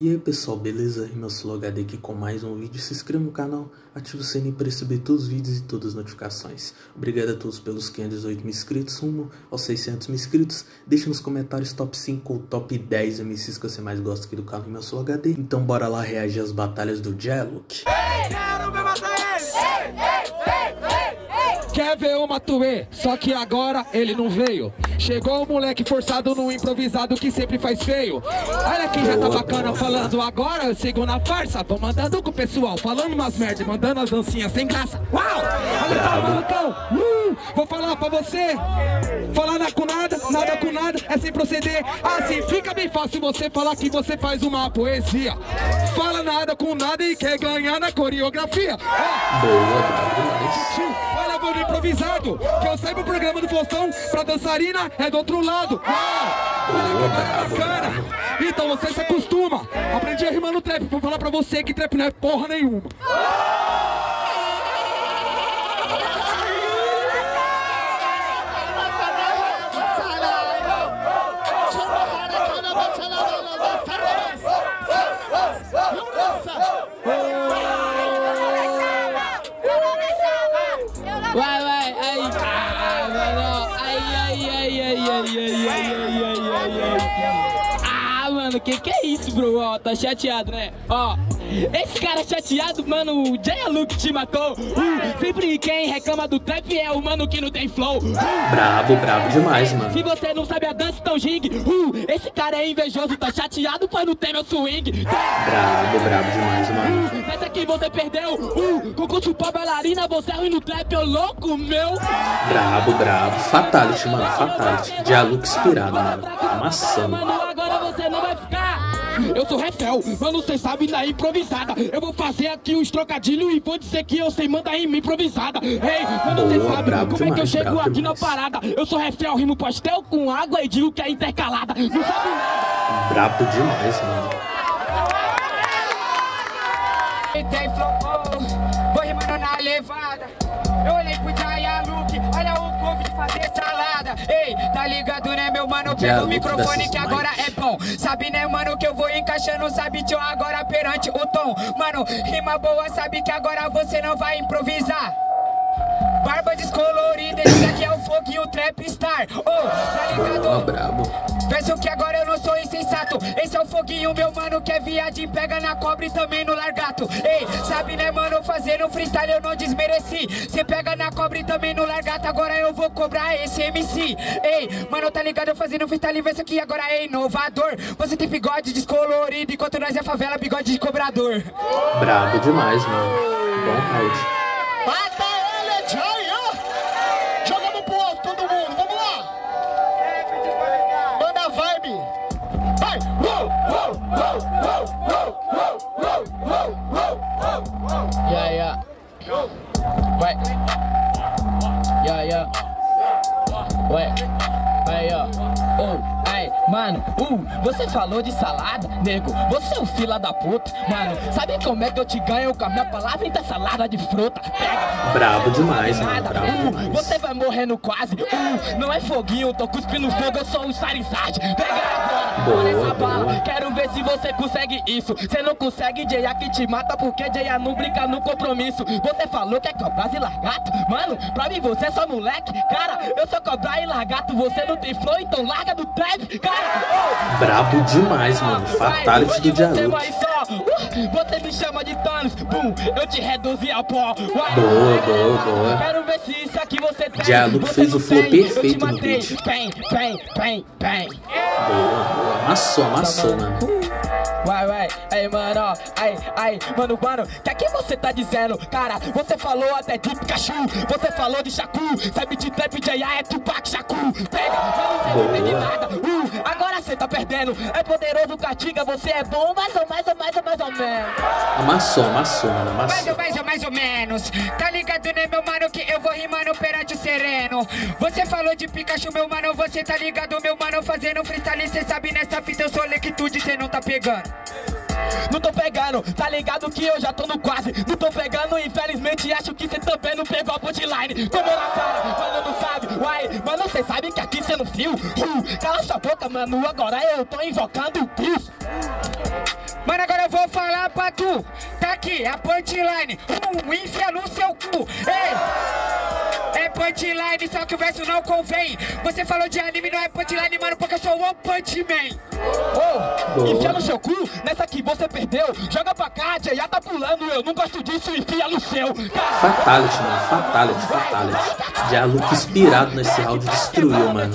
E aí pessoal, beleza? Rimasul HD aqui com mais um vídeo. Se inscreva no canal, ative o sininho para receber todos os vídeos e todas as notificações. Obrigado a todos pelos 518 mil inscritos, rumo aos 600 mil inscritos. Deixe nos comentários top 5 ou top 10 MCs que você mais gosta aqui do canal Rimasul HD. Então bora lá reagir às batalhas do Jeluk. Quer ver uma tuê, só que agora ele não veio. Chegou o moleque forçado no improvisado que sempre faz feio. Olha que já tá bacana falando agora, eu sigo na farsa. Vou mandando com o pessoal, falando umas merdas, mandando as dancinhas sem graça. Uau! Olha só, malucão! Uh, vou falar pra você. Falar nada com nada, nada com nada, é sem proceder. Assim fica bem fácil você falar que você faz uma poesia. Fala nada com nada e quer ganhar na coreografia. Boa, demais. No improvisado, que eu saiba o programa do Faustão pra dançarina é do outro lado. Olha que bacana. Então você se acostuma. Aprendi a rimar no trap, vou falar pra você que trap não é porra nenhuma. Vai, vai, aí. Ah, mano, ai, ai, ai, ai, ai, ai, ai, ai, ai, ai, ai. Ah, mano, que que é isso, bro? Ó, tá chateado, né? Ó, esse cara chateado, mano, o Jay Luke te matou. Uh, sempre quem reclama do trap é o mano que não tem flow. Uh, Brabo, brabo demais, mano. se você não sabe a dança, então gingue. Uh, esse cara é invejoso, tá chateado, pois não tem meu swing. Brabo, brabo demais, mano. Essa aqui você perdeu. Uh, concurso pra bailarina, você é ruim no trap, ô louco meu. Brabo, brabo. Fatality, mano, fatality. Dialog inspirado, mano. Amassando. Mano, agora você não vai ficar. Eu sou Refel, mano, cê sabe da improvisada. Eu vou fazer aqui uns trocadilhos e vou dizer que eu sei mandar rima improvisada. Ei, mano, cê sabe brabo como é que eu demais, chego aqui na demais. parada. Eu sou Refel, rimo pastel com água e digo que é intercalada. Não sabe nada. Brabo demais, mano. Tem vou rimando na levada. Eu olhei pro fazer salada. Ei, tá ligado, né, meu mano? Pega o microfone que agora é bom. Sabe, né, mano, que eu vou encaixando, sabe, tio, agora perante o tom. Mano, rima boa, sabe que agora você não vai improvisar. Barba descolorida, esse daqui é o foguinho trap star. Ô, tá ligado? Boa, brabo. Penso que agora eu não sou insensato. Esse é o foguinho, meu mano, que é viadinho. Pega na cobra e também no largato. Ei, sabe, né, mano? Fazendo freestyle eu não desmereci. Cê pega na cobra e também no largato. Agora eu vou cobrar esse MC. Ei, mano, tá ligado? Eu fazendo freestyle. Vê isso aqui agora é inovador. Você tem bigode descolorido. Enquanto nós é favela, bigode de cobrador. Brabo demais, mano. Bom round. Mata Vai. Yeah, yeah. Ué. Aí, ó. Oh, ai, mano, uh, você falou de salada, nego. Você é um fila da puta, mano. Sabe como é que eu te ganho com a minha palavra então salada de fruta? Pega. Brabo demais, mano. Brabo Uh, demais. você vai morrendo quase. Uh, não é foguinho, tô cuspindo fogo, eu sou um Charizard. Pega olha essa bala. Quero ver se você consegue isso. Você não consegue, Jaya que te mata porque Jaya não brinca no compromisso. Você falou que é cobrar e largato? Mano, pra mim você é só moleque. Cara, eu sou cobrar e largato. Você não tem flow, então larga do trap. Cara, oh, Brabo demais, mano. Fatality do Dialog. Uh, Você me chama de Thanos. Bum, eu te reduzi a pó. Uai, Boa, boa, boa. Quero ver se isso aqui você tem. Dialog fez o flow perfeito no beat. Bem, bem, bem, bem. Boa, boa. Amassou, amassou, mano. Vai, vai, aí, mano, ó, aí, aí, mano, mano, que aqui você tá dizendo, cara, você falou até de Pikachu, você falou de Shaku, sabe de trap de AI é Tupac Shaku, pega, mas você não entende Boa. nada, uh, você tá perdendo, é poderoso, castiga, você é bom, mais ou mais ou mais ou mais ou menos. Amassou, amassou, mano. Mais Amassou. ou mais ou mais ou menos. Tá ligado, né, meu mano, que eu vou rimando perante o sereno. Você falou de Pikachu, meu mano, você tá ligado, meu mano, fazendo freestyle. Cê sabe nessa fita eu sou lequitude, cê não tá pegando. Não tô pegando, tá ligado que eu já tô no quase. Não tô pegando, infelizmente acho que cê também não pegou a punchline. Tomou na cara, mano, não sabe. Uai, mano, cê sabe que aqui cê não fio. Uh, cala sua boca, mano, agora eu tô invocando o Deus. Mano, eu vou falar pra tu. Tá aqui, a punchline. Um, enfia no seu cu. Ei! É punchline, só que o verso não convém. Você falou de anime, não é punchline, mano, porque eu sou One Punch Man. Ô, enfia no seu cu, nessa aqui você perdeu. Joga pra cá, já tá pulando, eu não gosto disso, enfia no seu. Fatality, mano. Fatality, fatality. Diálogo inspirado nesse áudio destruiu, mano.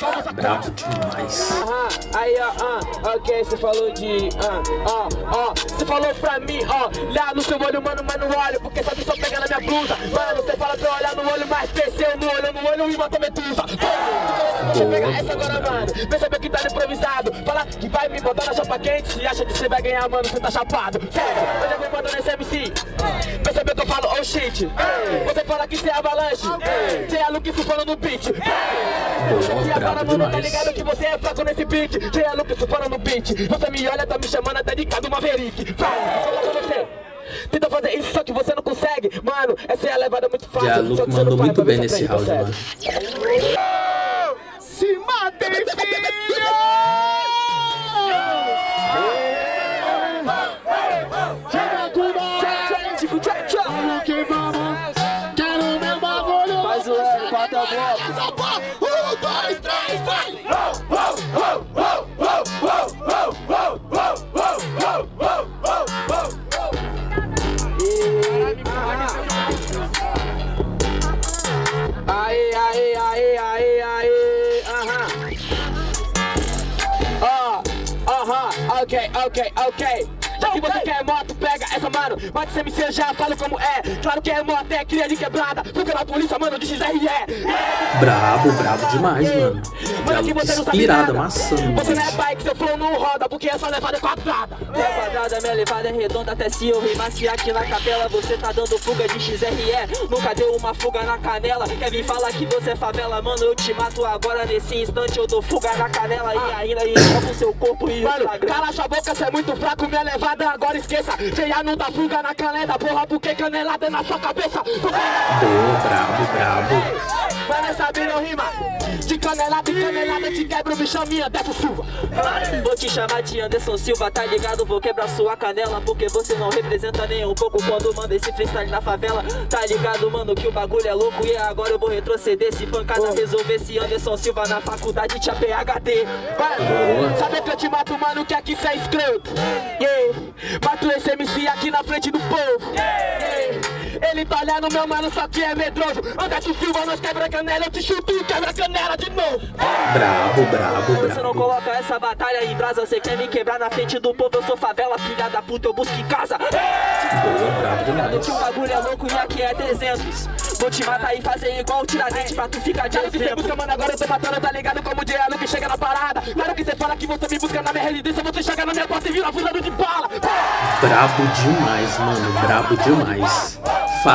Brabo demais. Aham, aí ó, ah, ok, você falou de. Ah, ó, ó, você falou pra mim, ó, lá no seu olho, mano, mas não olho, porque sabe só pegar na minha blusa. Mano, você fala pra eu olhar no olho, mas desceu no olho, no olho e matou medusa. Eu pegar essa agora, mano. Percebeu que tá improvisado. Fala que vai me botar na chapa quente. Se acha que você vai ganhar, mano, você tá chapado. Sério, eu já vou mandando nesse MC. Percebeu que eu falo, oh shit. Você fala que você é avalanche. Você é Luke falando no beat. Boa, E agora, mano, tá ligado que você é fraco nesse beat. Você é Luke falando no beat. Você me olha, tá me chamando até de cada Maverick. Vai. Tenta fazer isso, só que você não consegue. Mano, essa é a levada muito fácil. Que você mandou muito bem nesse áudio, percebe? mano. Se matem, filho! R, quatro blocos. Essa porra! Um, dois, três, vai! Aê, aê, aê, aê, aê, aham. Ó, aham, ok, ok, ok. Já que você quer moto, pega essa, mano. Bate CMC, eu já falo como é. Claro que é moto, é cria de quebrada. Fuga na polícia, mano, de XRE. Brabo, brabo demais, mano. Mano, que você não sabe nada. amassando. Você não é bike, seu flow não roda, porque essa levada é quadrada. Minha quadrada, minha levada é redonda, até se eu rimasse aqui na capela, você tá dando fuga de XRE. Nunca deu uma fuga na canela. Quer vir falar que você é favela, mano, eu te mato agora nesse instante. Eu dou fuga na canela e ainda enxergo o seu corpo e Mano, cala sua boca, você é muito fraco, minha levada agora esqueça. Já não dá fuga na canela, porra, porque canelada é na sua cabeça. Boa, brabo, brabo. Não sabe não rima De canelada em canelada te quebro, me chaminha Anderson Silva Vou te chamar de Anderson Silva, tá ligado? Vou quebrar sua canela Porque você não representa nem um pouco Quando manda esse freestyle na favela Tá ligado, mano, que o bagulho é louco E agora eu vou retroceder Se pancada resolver esse Anderson Silva Na faculdade tinha PHD Boa. Sabe que eu te mato, mano, que aqui cê é escroto yeah. Tá olhando meu mano, só que é medroso Anda te filma, nós quebra canela Eu te chuto e quebra canela de novo Brabo, brabo, Você não brabo. coloca essa batalha em brasa Você quer me quebrar na frente do povo Eu sou favela, filha da puta, eu busco em casa Boa, brabo demais. que o bagulho é louco e aqui é 300 Vou te matar e fazer igual o tiradente Pra tu ficar de Claro que você busca, mano, agora eu tô matando, tá ligado? Como o diálogo que chega na parada. Claro que você fala que você me busca na minha residência, você chega na minha porta e vira fuzado de bala. Brabo demais, mano. Brabo demais.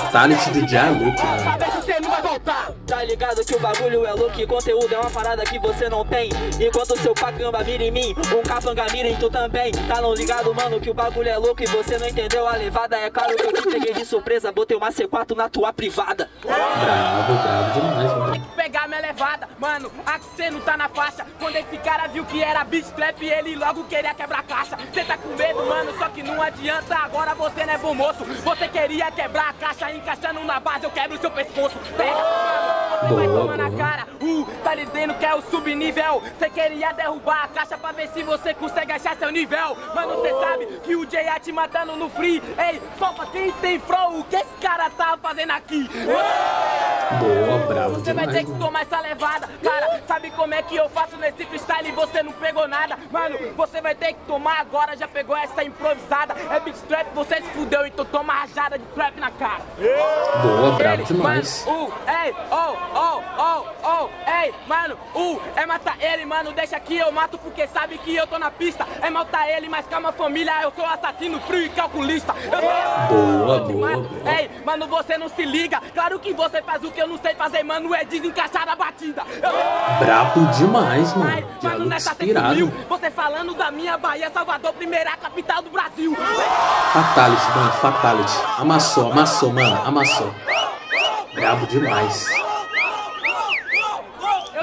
Fatality do Dialuk, Pra mano. Tá ligado que o bagulho é louco e conteúdo é uma parada que você não tem. Enquanto seu pacamba mira em mim, um capanga mira em tu também. Tá não ligado, mano, que o bagulho é louco e você não entendeu a levada. É claro que eu te peguei de surpresa, botei uma C4 na tua privada. Brabo, brabo demais, mano. Que pegar minha levada, mano. Aqui cê não tá na faixa. Quando esse cara viu que era beat trap, ele logo queria quebrar caixa. Cê tá com medo, mano, só que não adianta. Agora você não é bom moço. Você queria quebrar a caixa, encaixando na base, eu quebro o seu pescoço. Pega, mano, você vai tomar na cara. Uh, tá lidando que é o subnível. Cê queria derrubar a caixa pra ver se você consegue achar seu nível. Mano, cê sabe que o J.A. te matando no free. Ei, só pra quem tem flow, o que esse cara tá fazendo aqui? Boa, brabo Você vai ter demais, que mano. tomar essa levada, cara. Sabe como é que eu faço nesse freestyle e você não pegou nada? Mano, você vai ter que tomar agora, já pegou essa improvisada. É beat trap, você se fudeu, então toma rajada de trap na cara. Boa, brabo Ele, demais. Mano, uh, ei, oh, oh, oh, oh, ei, mano, uh, é matar ele, mano, deixa que eu mato porque sabe que eu tô na pista. É matar ele, mas calma família, eu sou assassino frio e calculista. Eu Boa, boa, mano. boa. Ei, mano, você não se liga. Claro que você faz o que eu não sei fazer, mano, é desencaixar a batida. Eu... Brabo demais, Ai, mano. mano, Dialog nessa você sumiu. inspirado. Você falando da minha Bahia, Salvador, primeira capital do Brasil. Fatality, mano. Fatality. Amassou, amassou, mano. Amassou. Brabo demais.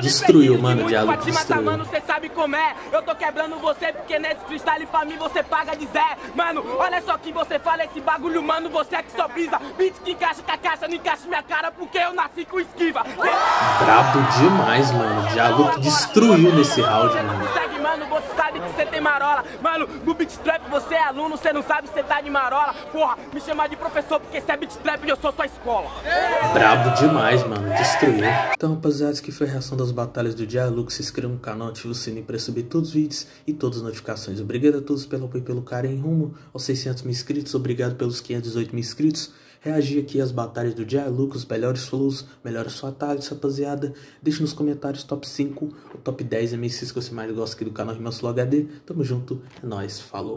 Destruiu, mano, o Diálogo matar, destruiu. mano, cê sabe como é. Eu tô quebrando você porque nesse freestyle pra mim você paga de Zé. Mano, olha só que você fala esse bagulho, mano, você é que só brisa. Beat que encaixa com a caixa, não encaixa minha cara porque eu com esquiva. Brabo demais, mano. O Diálogo destruiu nesse round, mano. consegue, mano, você sabe que você tem marola. Mano, no beat trap você é aluno, você não sabe se você tá de marola. Porra, me chamar de professor porque você é beat trap e eu sou sua escola. Brabo demais, mano. Destruiu. Então, rapaziada, isso que foi a reação das batalhas do Diálogo. Se inscreva no canal, ative o sininho pra receber todos os vídeos e todas as notificações. Obrigado a todos pelo apoio e pelo carinho rumo aos 600 mil inscritos. Obrigado pelos 518 mil inscritos. Reagir aqui às batalhas do Diálogo, os melhores flows, melhores fatalhos, rapaziada. Deixe nos comentários top 5 ou top 10 MCs que você mais gosta aqui do canal Rimas HD. Tamo junto, é nóis, falou.